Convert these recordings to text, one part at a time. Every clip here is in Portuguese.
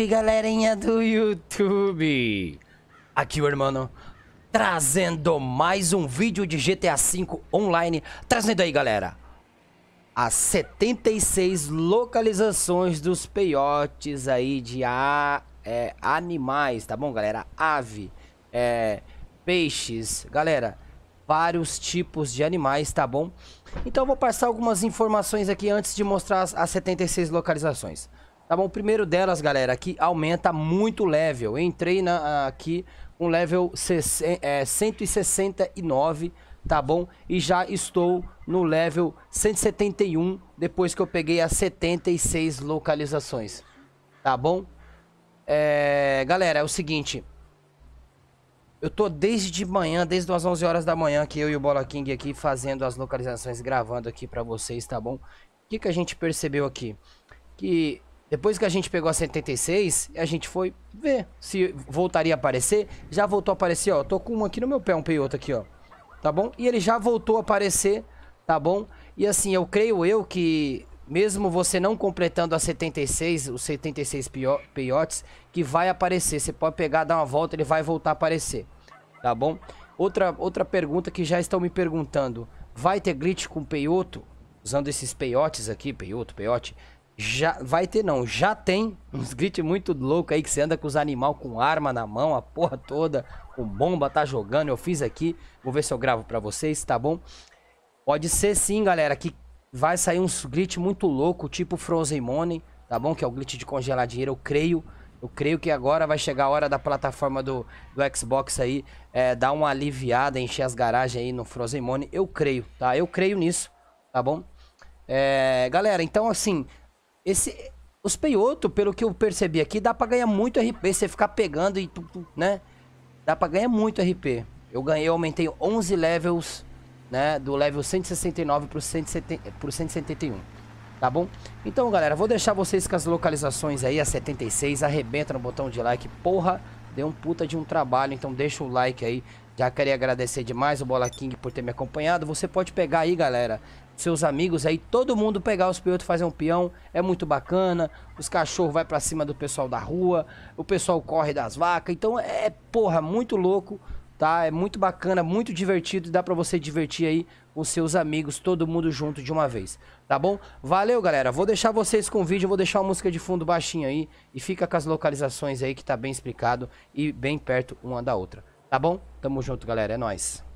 Salve, galerinha do YouTube! Aqui o irmão trazendo mais um vídeo de GTA V online, trazendo aí, galera, as 76 localizações dos peiotes aí de a, é, animais, tá bom, galera? Ave, é, peixes, galera, vários tipos de animais, tá bom? Então vou passar algumas informações aqui antes de mostrar as, as 76 localizações. Tá bom? O primeiro delas, galera, aqui aumenta muito o level. Eu entrei na, aqui com level é, 169, tá bom? E já estou no level 171 depois que eu peguei as 76 localizações. Tá bom? É, galera, é o seguinte. Eu tô desde de manhã, desde as 11 horas da manhã que eu e o Bola King aqui fazendo as localizações, gravando aqui pra vocês, tá bom? O que, que a gente percebeu aqui? Que depois que a gente pegou a 76, a gente foi ver se voltaria a aparecer. Já voltou a aparecer, ó. Tô com um aqui no meu pé, um peioto aqui, ó. Tá bom? E ele já voltou a aparecer, tá bom? E assim, eu creio eu que mesmo você não completando a 76, os 76 peiotes, que vai aparecer. Você pode pegar, dar uma volta, ele vai voltar a aparecer. Tá bom? Outra, outra pergunta que já estão me perguntando. Vai ter glitch com peioto? Usando esses peiotes aqui, peioto, peiote. Já, vai ter não, já tem uns glitch muito louco aí que você anda com os animais com arma na mão, a porra toda, com bomba, tá jogando. Eu fiz aqui, vou ver se eu gravo pra vocês, tá bom? Pode ser sim, galera, que vai sair uns glitch muito louco, tipo Frozen Money, tá bom? Que é o glitch de congelar dinheiro, eu creio. Eu creio que agora vai chegar a hora da plataforma do, do Xbox aí é, dar uma aliviada, encher as garagens aí no Frozen Money. Eu creio, tá? Eu creio nisso, tá bom? É, galera, então assim, esse, os peioto, pelo que eu percebi aqui, dá pra ganhar muito RP. Você ficar pegando e, né? Dá pra ganhar muito RP. Eu ganhei, eu aumentei 11 levels né, do level 169 pro, 170, pro 171, tá bom? Então, galera, vou deixar vocês com as localizações aí, a 76, arrebenta no botão de like, porra, deu um puta de um trabalho, então deixa o like aí, já queria agradecer demais o Bola King por ter me acompanhado, você pode pegar aí, galera, seus amigos aí, todo mundo pegar os peões fazer um peão, é muito bacana, os cachorros vai para cima do pessoal da rua, o pessoal corre das vacas, então é, porra, muito louco, tá? É muito bacana, muito divertido e dá pra você divertir aí com seus amigos, todo mundo junto de uma vez, tá bom? Valeu, galera. Vou deixar vocês com o vídeo, vou deixar uma música de fundo baixinho aí e fica com as localizações aí que tá bem explicado e bem perto uma da outra, tá bom? Tamo junto, galera. É nóis.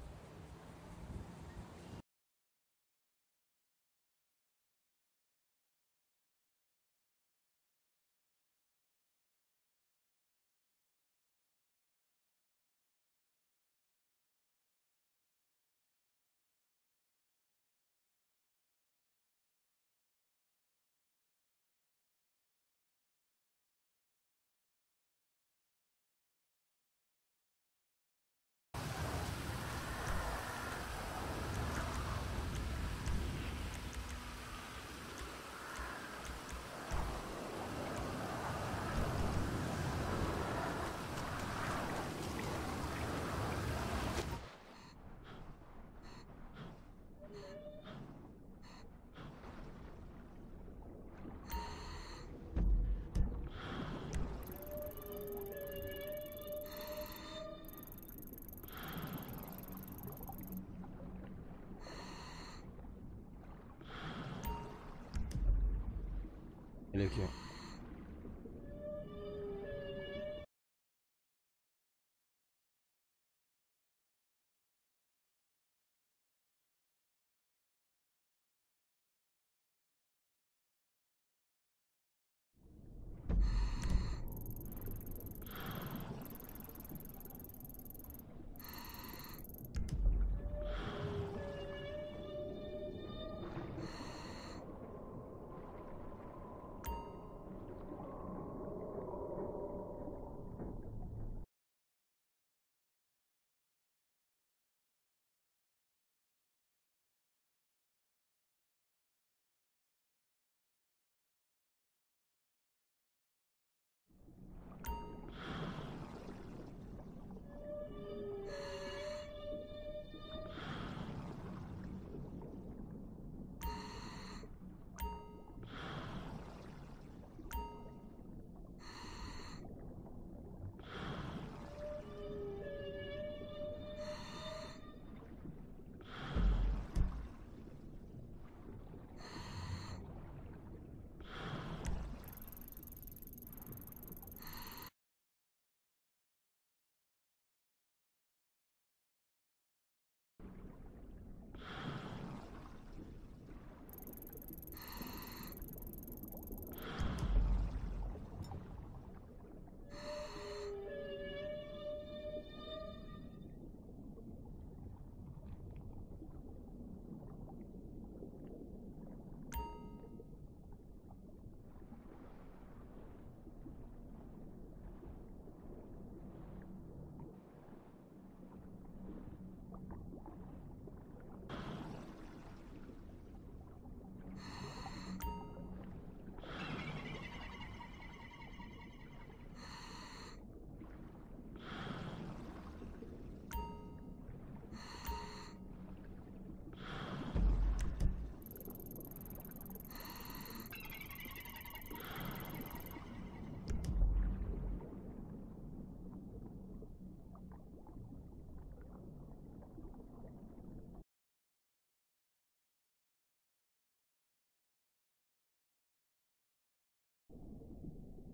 Ele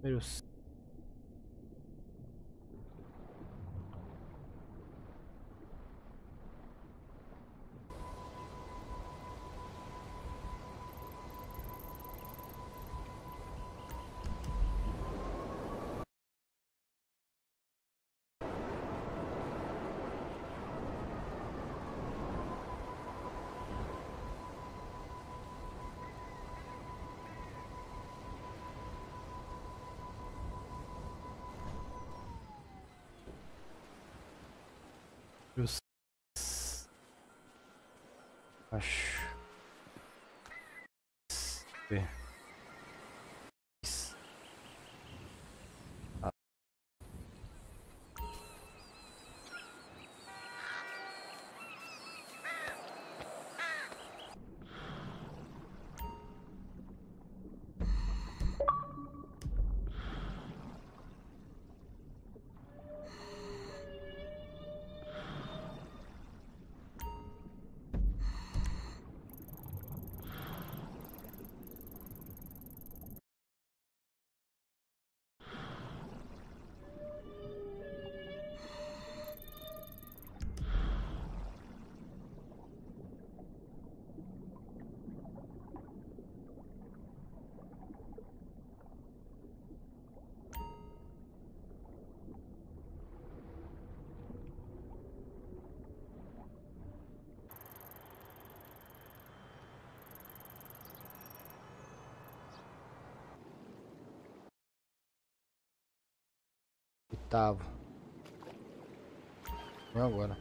Número Acho. Oitavo. E agora?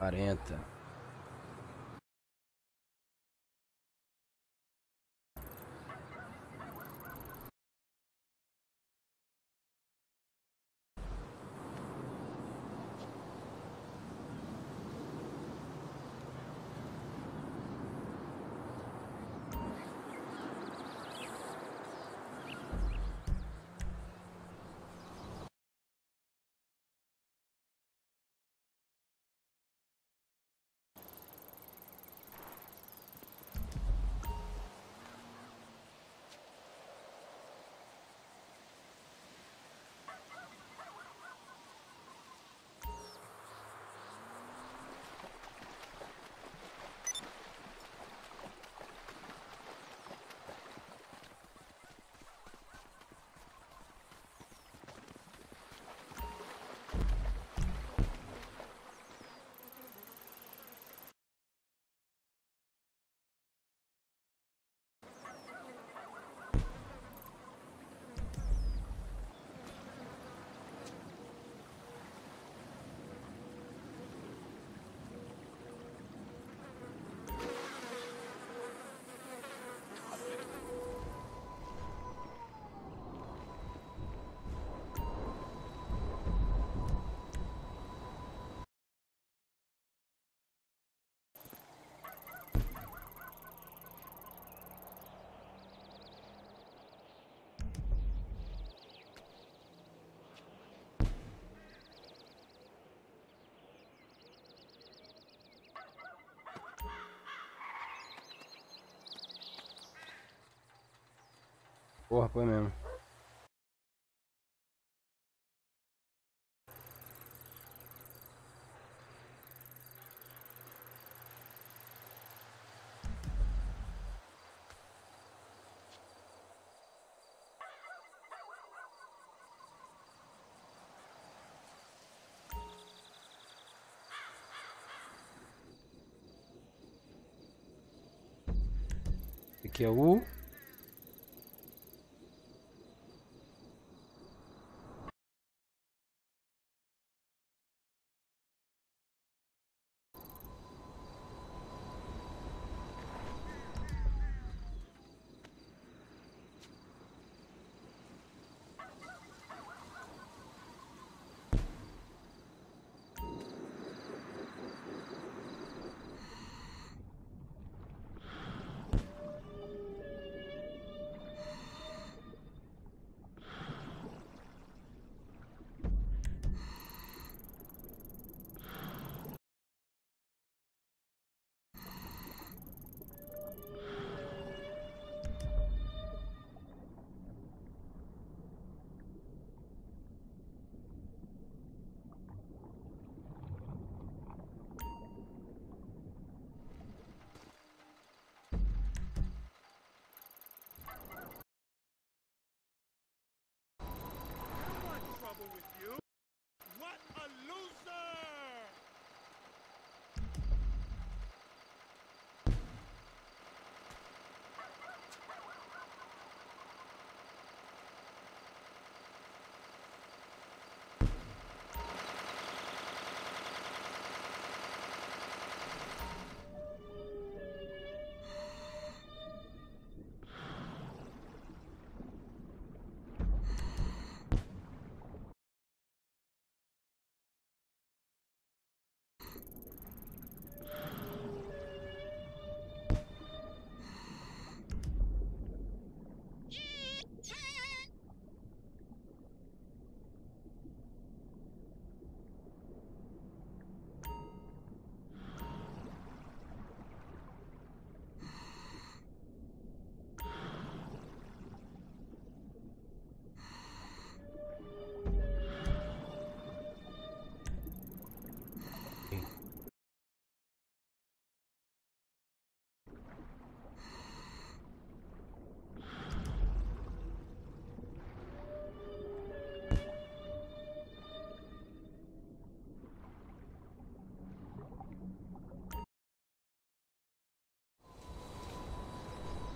Quarenta. Porra, foi mesmo. Aqui é o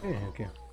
Yeah, okay.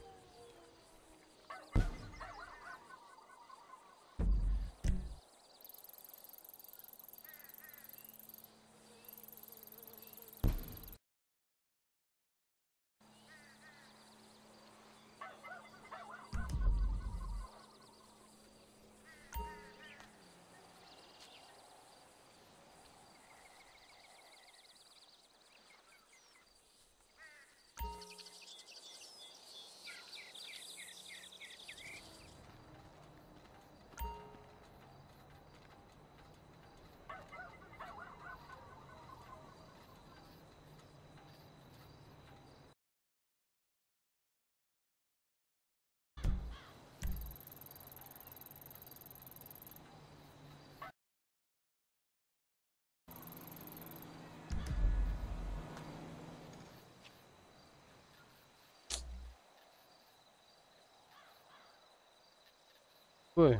Foi.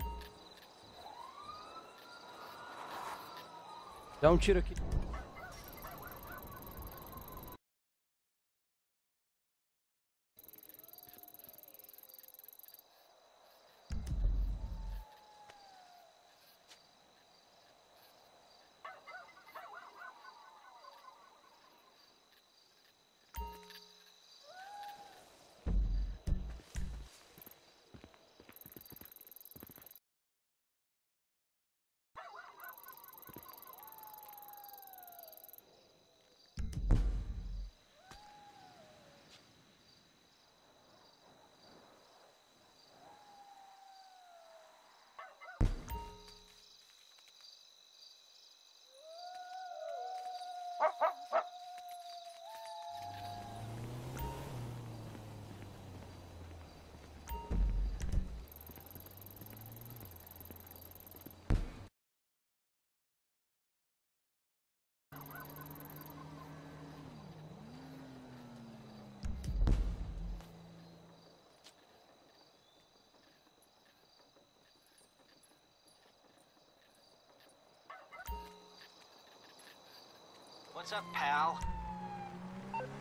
Dá um tiro aqui. What's up, pal?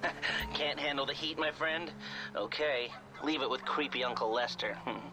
Can't handle the heat, my friend? Okay, leave it with creepy Uncle Lester. Hmm.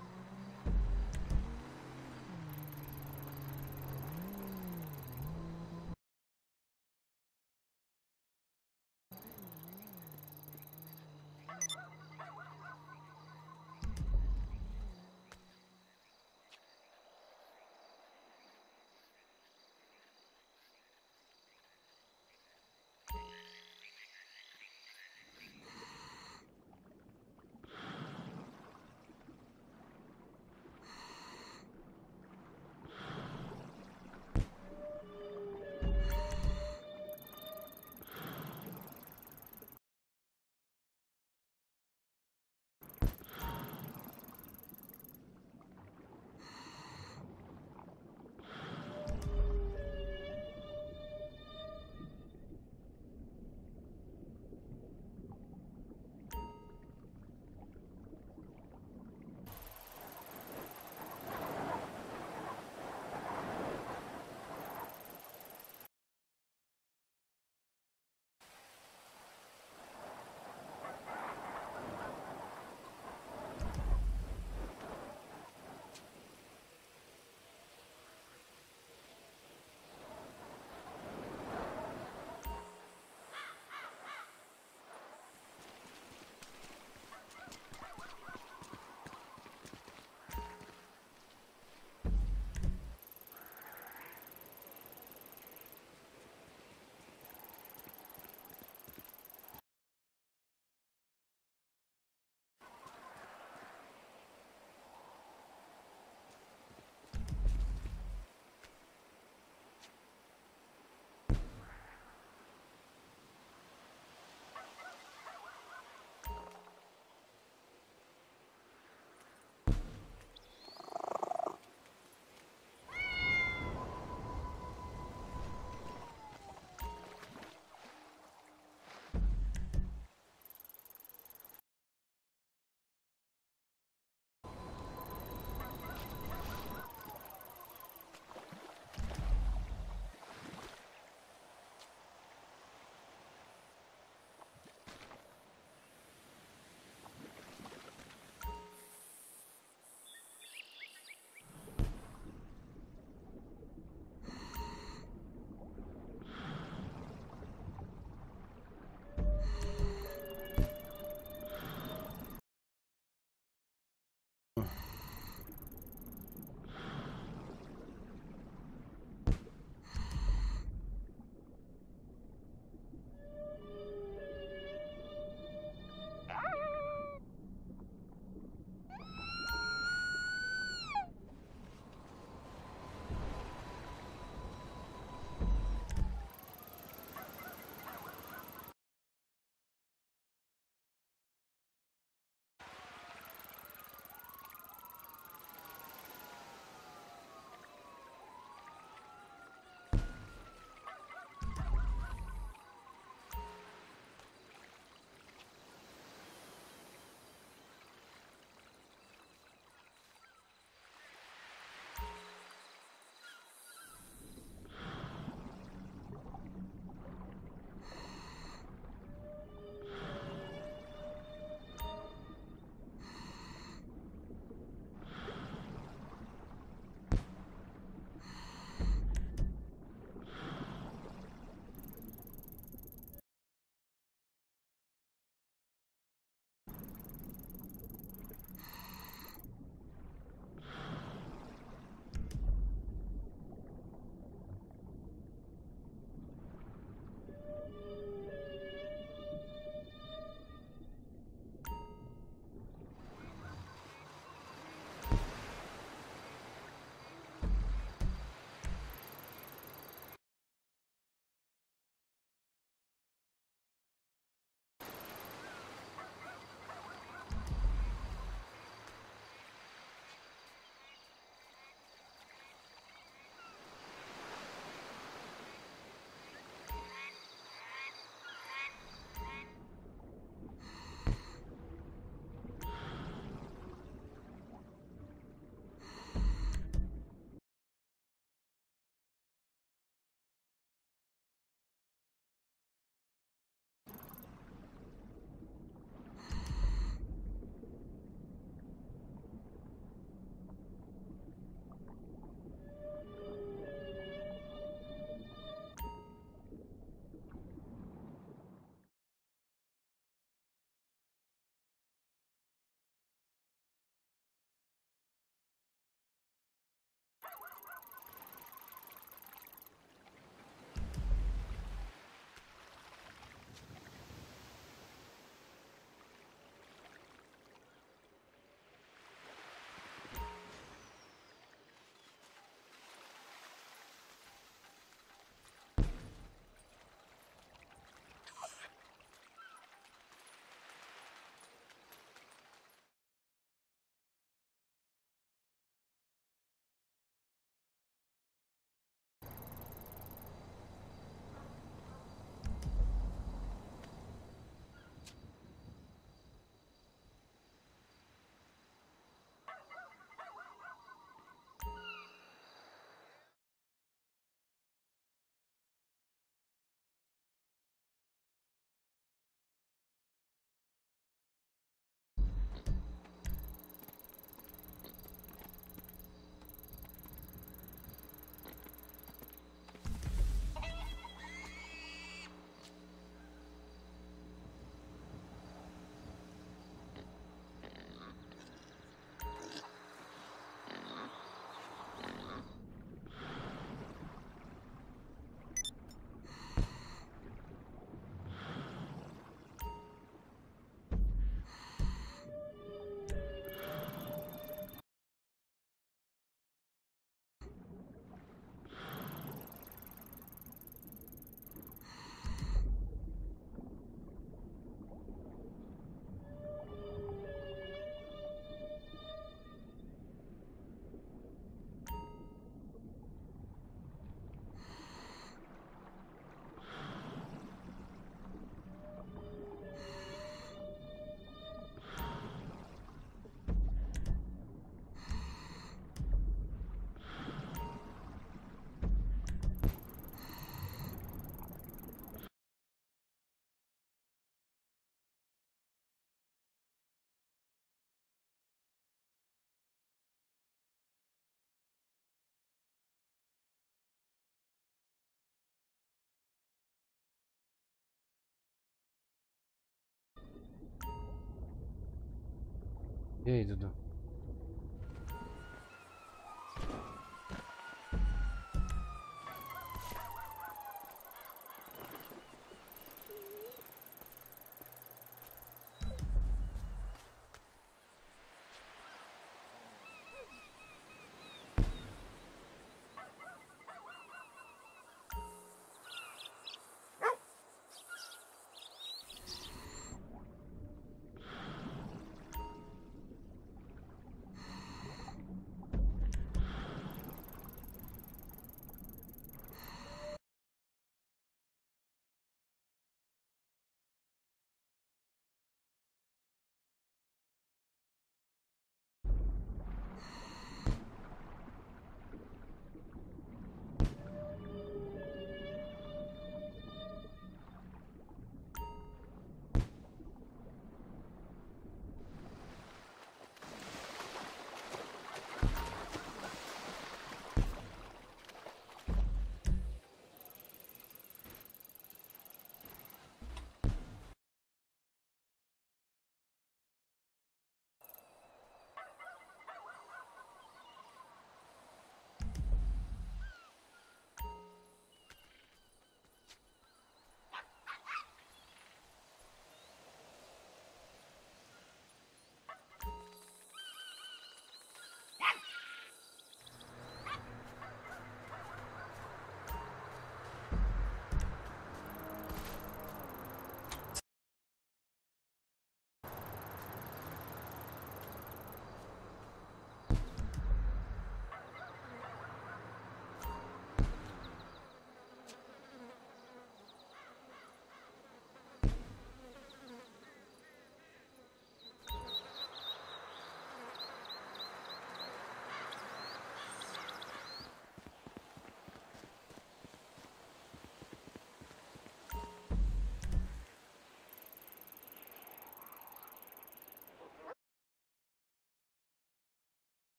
E aí, Dudu?